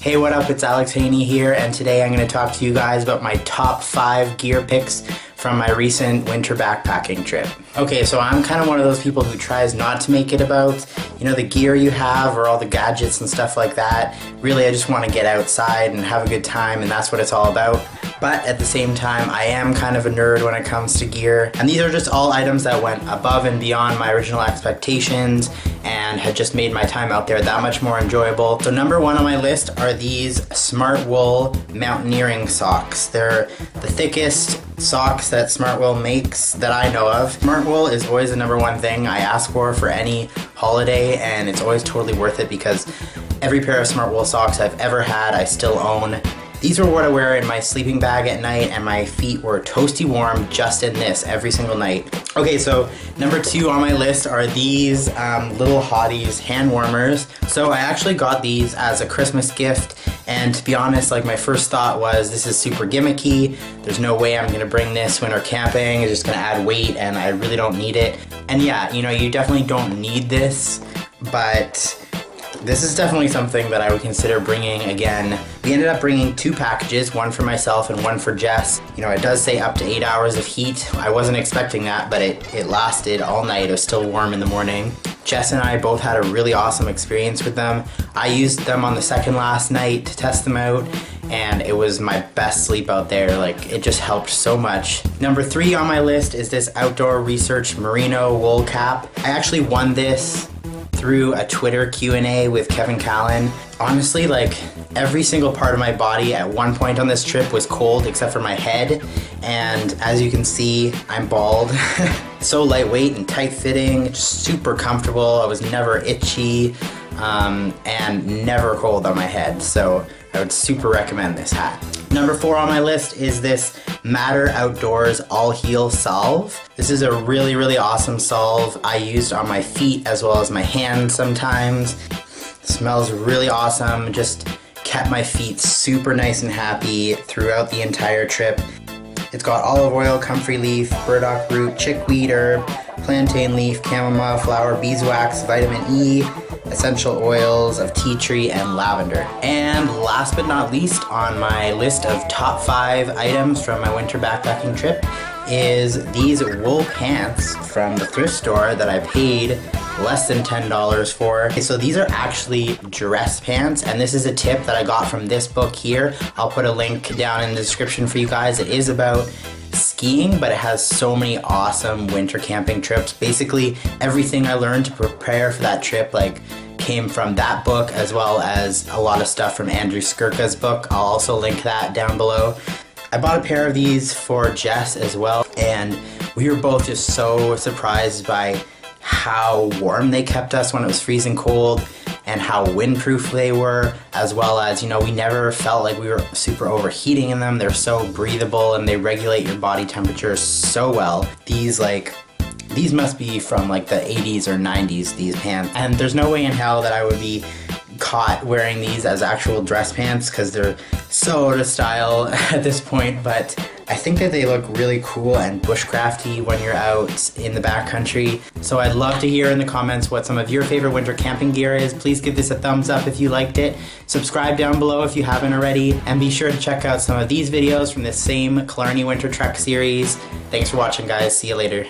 Hey, what up? It's Alex Haney here, and today I'm going to talk to you guys about my top five gear picks from my recent winter backpacking trip. Okay, so I'm kind of one of those people who tries not to make it about, you know, the gear you have or all the gadgets and stuff like that. Really, I just want to get outside and have a good time, and that's what it's all about but at the same time, I am kind of a nerd when it comes to gear. And these are just all items that went above and beyond my original expectations and had just made my time out there that much more enjoyable. So number one on my list are these Smartwool mountaineering socks. They're the thickest socks that Smartwool makes that I know of. Smartwool is always the number one thing I ask for for any holiday and it's always totally worth it because every pair of Smartwool socks I've ever had I still own these were what I wear in my sleeping bag at night and my feet were toasty warm just in this every single night. Okay, so number two on my list are these um, little hotties hand warmers. So I actually got these as a Christmas gift and to be honest, like my first thought was this is super gimmicky. There's no way I'm gonna bring this when we're camping. It's just gonna add weight and I really don't need it. And yeah, you know, you definitely don't need this, but this is definitely something that I would consider bringing again. We ended up bringing two packages, one for myself and one for Jess. You know, it does say up to eight hours of heat. I wasn't expecting that, but it, it lasted all night. It was still warm in the morning. Jess and I both had a really awesome experience with them. I used them on the second last night to test them out and it was my best sleep out there. Like it just helped so much. Number three on my list is this Outdoor Research Merino wool cap. I actually won this through a Twitter Q&A with Kevin Callan. Honestly, like every single part of my body at one point on this trip was cold except for my head. And as you can see, I'm bald. so lightweight and tight fitting, just super comfortable. I was never itchy um, and never cold on my head. So I would super recommend this hat. Number four on my list is this Matter Outdoors All Heal Salve. This is a really, really awesome salve I used on my feet as well as my hands sometimes. smells really awesome, just kept my feet super nice and happy throughout the entire trip. It's got olive oil, comfrey leaf, burdock root, chickweed herb, plantain leaf, chamomile flower, beeswax, vitamin E, essential oils of tea tree and lavender. And last but not least on my list of top five items from my winter backpacking trip is these wool pants from the thrift store that I paid less than $10 for. Okay, so these are actually dress pants and this is a tip that I got from this book here. I'll put a link down in the description for you guys. It is about skiing, but it has so many awesome winter camping trips. Basically, everything I learned to prepare for that trip, like came from that book as well as a lot of stuff from Andrew Skurka's book. I'll also link that down below. I bought a pair of these for Jess as well, and we were both just so surprised by how warm they kept us when it was freezing cold and how windproof they were, as well as, you know, we never felt like we were super overheating in them. They're so breathable and they regulate your body temperature so well. These, like, these must be from like the 80s or 90s, these pants. And there's no way in hell that I would be caught wearing these as actual dress pants because they're so out of style at this point, but I think that they look really cool and bushcrafty when you're out in the backcountry. So I'd love to hear in the comments what some of your favorite winter camping gear is. Please give this a thumbs up if you liked it. Subscribe down below if you haven't already, and be sure to check out some of these videos from the same Killarney Winter Trek series. Thanks for watching guys, see you later.